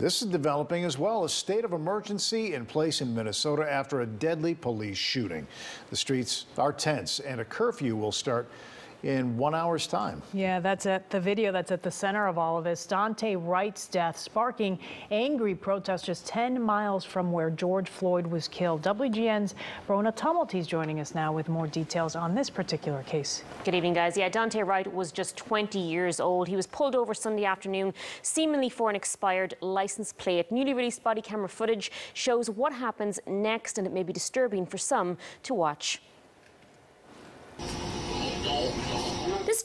This is developing as well. A state of emergency in place in Minnesota after a deadly police shooting. The streets are tense and a curfew will start in one hour's time. Yeah, that's at the video that's at the center of all of this. Daunte Wright's death sparking angry protests just 10 miles from where George Floyd was killed. WGN's Brona is joining us now with more details on this particular case. Good evening, guys. Yeah, Daunte Wright was just 20 years old. He was pulled over Sunday afternoon, seemingly for an expired license plate. Newly released body camera footage shows what happens next, and it may be disturbing for some to watch.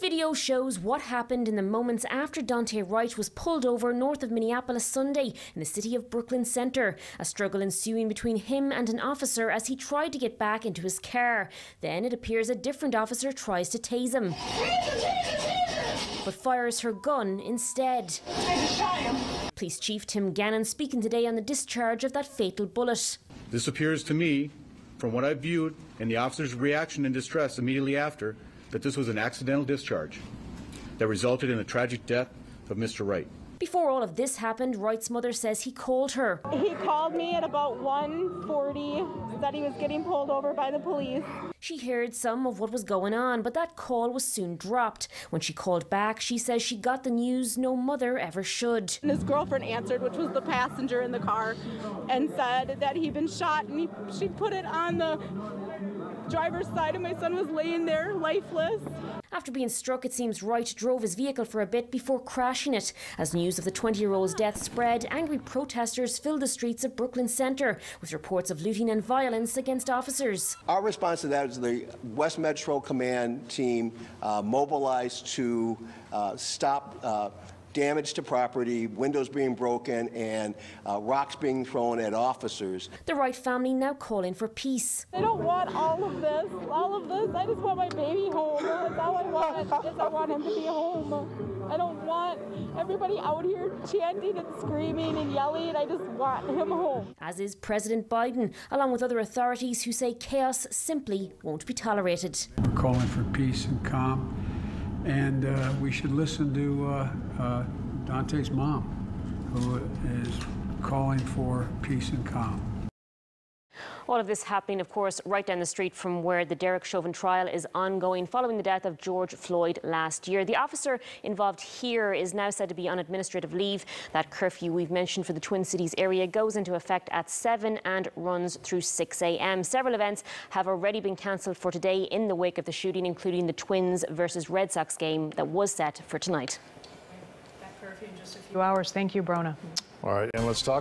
Video shows what happened in the moments after Daunte Wright was pulled over north of Minneapolis Sunday in the city of Brooklyn Center. A struggle ensuing between him and an officer as he tried to get back into his car. Then it appears a different officer tries to tase him. But fires her gun instead. Police Chief Tim Gannon speaking today on the discharge of that fatal bullet. This appears to me, from what I viewed and the officer's reaction and distress immediately after, that this was an accidental discharge that resulted in the tragic death of Mr. Wright. Before all of this happened, Wright's mother says he called her. He called me at about 1:40, said he was getting pulled over by the police. She heard some of what was going on, but that call was soon dropped. When she called back, she says she got the news no mother ever should. And his girlfriend answered, which was the passenger in the car, and said that he'd been shot. And he, she put it on the driver's side, and my son was laying there lifeless. After being struck, it seems Wright drove his vehicle for a bit before crashing it. As news of the 20 year old's death spread, angry protesters filled the streets of Brooklyn Center with reports of looting and violence against officers. Our response to that is the West Metro Command team uh, mobilized to uh, stop. Uh, damage to property, windows being broken, and uh, rocks being thrown at officers. The Wright family now calling for peace. I don't want all of this, all of this. I just want my baby home. That's all I want. Is I want him to be home. I don't want everybody out here chanting and screaming and yelling. I just want him home. As is President Biden, along with other authorities who say chaos simply won't be tolerated. We're calling for peace and calm and uh, we should listen to uh, uh, Daunte's mom, who is calling for peace and calm. All of this happening, of course, right down the street from where the Derek Chauvin trial is ongoing following the death of George Floyd last year. The officer involved here is now said to be on administrative leave. That curfew we've mentioned for the Twin Cities area goes into effect at 7 and runs through 6 a.m. Several events have already been cancelled for today in the wake of the shooting, including the Twins versus Red Sox game that was set for tonight. That curfew in just a few hours. Thank you, Brona. All right, and let's talk.